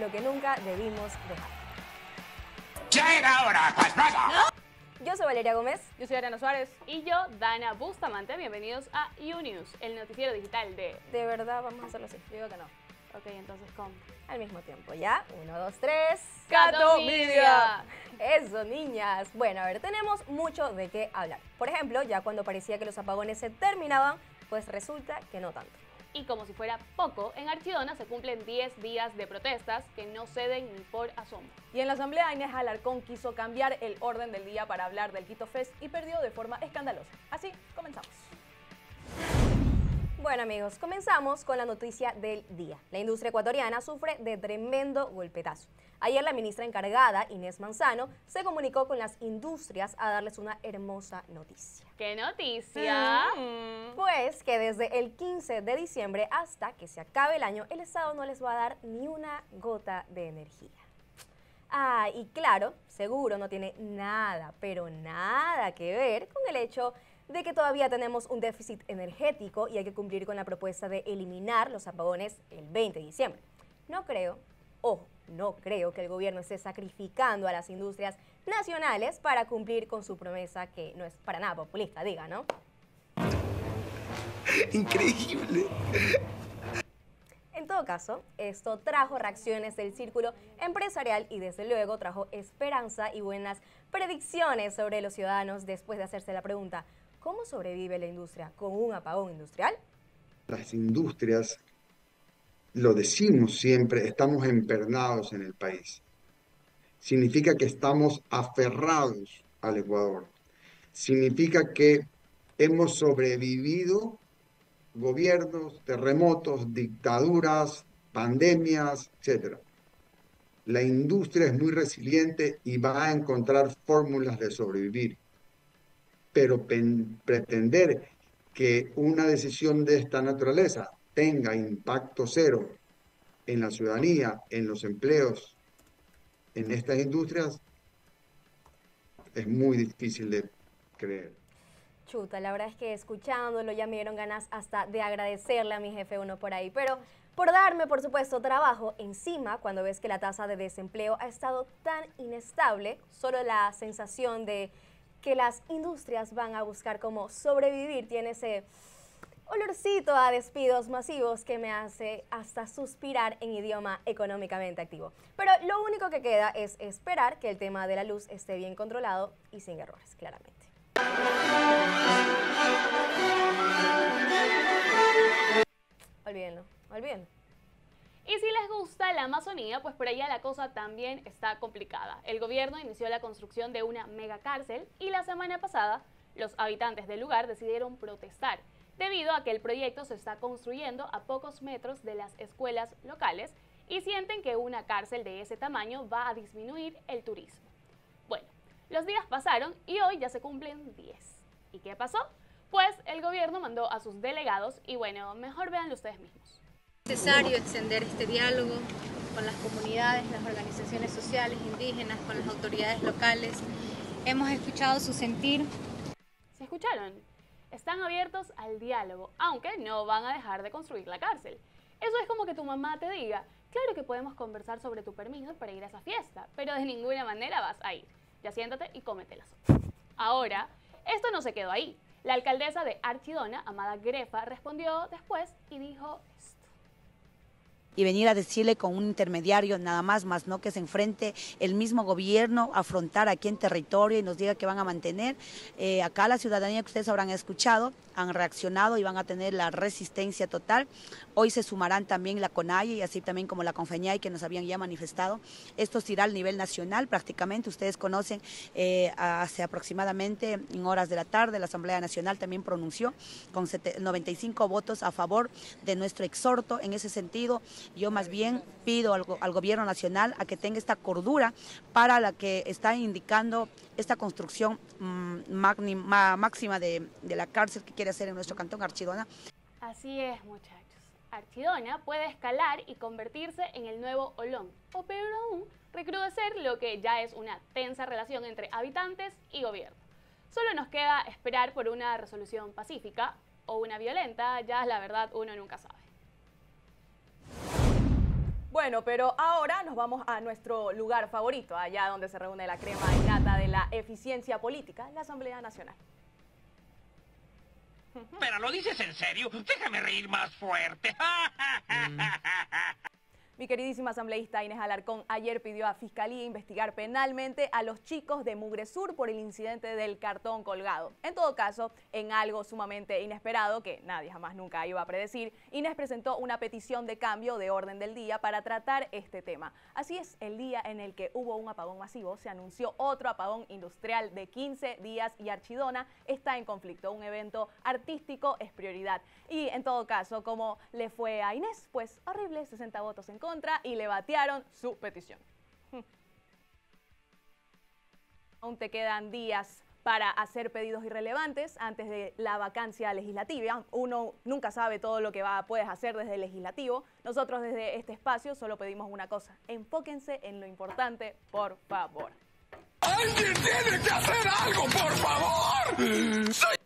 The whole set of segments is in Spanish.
lo que nunca debimos dejar. ¡Ya era hora, pasmada! Yo soy Valeria Gómez. Yo soy Ariana Suárez. Y yo, Dana Bustamante. Bienvenidos a UNews, el noticiero digital de... De verdad, vamos a hacerlo así. Yo digo que no. Ok, entonces con... Al mismo tiempo, ¿ya? Uno, dos, tres. ¡Cato Media! Eso, niñas. Bueno, a ver, tenemos mucho de qué hablar. Por ejemplo, ya cuando parecía que los apagones se terminaban, pues resulta que no tanto. Y como si fuera poco, en Archidona se cumplen 10 días de protestas que no ceden ni por asombro. Y en la asamblea Inés Alarcón quiso cambiar el orden del día para hablar del Quito Fest y perdió de forma escandalosa. Bueno amigos, comenzamos con la noticia del día. La industria ecuatoriana sufre de tremendo golpetazo. Ayer la ministra encargada, Inés Manzano, se comunicó con las industrias a darles una hermosa noticia. ¿Qué noticia? Mm. Pues que desde el 15 de diciembre hasta que se acabe el año, el Estado no les va a dar ni una gota de energía. Ah, y claro, seguro no tiene nada, pero nada que ver con el hecho de que todavía tenemos un déficit energético y hay que cumplir con la propuesta de eliminar los apagones el 20 de diciembre. No creo, ojo, no creo que el gobierno esté sacrificando a las industrias nacionales para cumplir con su promesa que no es para nada populista, diga, ¿no? Increíble. En todo caso, esto trajo reacciones del círculo empresarial y desde luego trajo esperanza y buenas predicciones sobre los ciudadanos después de hacerse la pregunta, ¿Cómo sobrevive la industria con un apagón industrial? Las industrias, lo decimos siempre, estamos empernados en el país. Significa que estamos aferrados al Ecuador. Significa que hemos sobrevivido gobiernos, terremotos, dictaduras, pandemias, etc. La industria es muy resiliente y va a encontrar fórmulas de sobrevivir pero pretender que una decisión de esta naturaleza tenga impacto cero en la ciudadanía, en los empleos, en estas industrias, es muy difícil de creer. Chuta, la verdad es que escuchándolo ya me dieron ganas hasta de agradecerle a mi jefe uno por ahí, pero por darme, por supuesto, trabajo encima cuando ves que la tasa de desempleo ha estado tan inestable, solo la sensación de que las industrias van a buscar cómo sobrevivir. Tiene ese olorcito a despidos masivos que me hace hasta suspirar en idioma económicamente activo. Pero lo único que queda es esperar que el tema de la luz esté bien controlado y sin errores, claramente. Olvídenlo, olvídenlo. Y si les gusta la Amazonía, pues por allá la cosa también está complicada. El gobierno inició la construcción de una mega cárcel y la semana pasada los habitantes del lugar decidieron protestar debido a que el proyecto se está construyendo a pocos metros de las escuelas locales y sienten que una cárcel de ese tamaño va a disminuir el turismo. Bueno, los días pasaron y hoy ya se cumplen 10. ¿Y qué pasó? Pues el gobierno mandó a sus delegados y bueno, mejor véanlo ustedes mismos. Es necesario extender este diálogo con las comunidades, las organizaciones sociales, indígenas, con las autoridades locales. Hemos escuchado su sentir. ¿Se escucharon? Están abiertos al diálogo, aunque no van a dejar de construir la cárcel. Eso es como que tu mamá te diga, claro que podemos conversar sobre tu permiso para ir a esa fiesta, pero de ninguna manera vas a ir. Ya siéntate y cómetelas. Ahora, esto no se quedó ahí. La alcaldesa de Archidona, Amada Grefa, respondió después y dijo y venir a decirle con un intermediario nada más, más no que se enfrente el mismo gobierno, afrontar aquí en territorio y nos diga que van a mantener. Eh, acá la ciudadanía que ustedes habrán escuchado, han reaccionado y van a tener la resistencia total. Hoy se sumarán también la CONAIE y así también como la y que nos habían ya manifestado. Esto se irá al nivel nacional prácticamente. Ustedes conocen, eh, hace aproximadamente en horas de la tarde, la Asamblea Nacional también pronunció con 95 votos a favor de nuestro exhorto. En ese sentido, yo más bien pido al, gobierno nacional a que tenga esta cordura para la que está indicando esta construcción mm, máxima de, de la cárcel que quiere hacer en nuestro cantón Archidona. Así es, muchachos. Archidona puede escalar y convertirse en el nuevo Olón, o peor aún, recrudecer lo que ya es una tensa relación entre habitantes y gobierno. Solo nos queda esperar por una resolución pacífica o una violenta, ya la verdad uno nunca sabe. Bueno, pero ahora nos vamos a nuestro lugar favorito, allá donde se reúne la crema innata de la eficiencia política, la Asamblea Nacional. ¿Pero lo dices en serio? Déjame reír más fuerte. Mi queridísima asambleísta Inés Alarcón ayer pidió a Fiscalía investigar penalmente a los chicos de Mugre Sur por el incidente del cartón colgado. En todo caso, en algo sumamente inesperado que nadie jamás nunca iba a predecir, Inés presentó una petición de cambio de orden del día para tratar este tema. Así es, el día en el que hubo un apagón masivo, se anunció otro apagón industrial de 15 días y Archidona está en conflicto. Un evento artístico es prioridad. Y en todo caso, como le fue a Inés, pues horrible, 60 votos en contra y le batearon su petición. Aún te quedan días para hacer pedidos irrelevantes antes de la vacancia legislativa. Uno nunca sabe todo lo que va, puedes hacer desde el legislativo. Nosotros desde este espacio solo pedimos una cosa, enfóquense en lo importante, por favor. ¡Alguien tiene que hacer algo, por favor! Soy...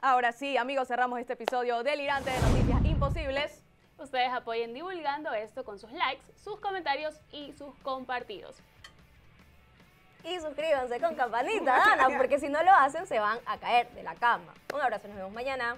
Ahora sí, amigos, cerramos este episodio delirante de Noticias Imposibles. Ustedes apoyen divulgando esto con sus likes, sus comentarios y sus compartidos. Y suscríbanse con campanita, Dana, porque si no lo hacen se van a caer de la cama. Un abrazo, nos vemos mañana.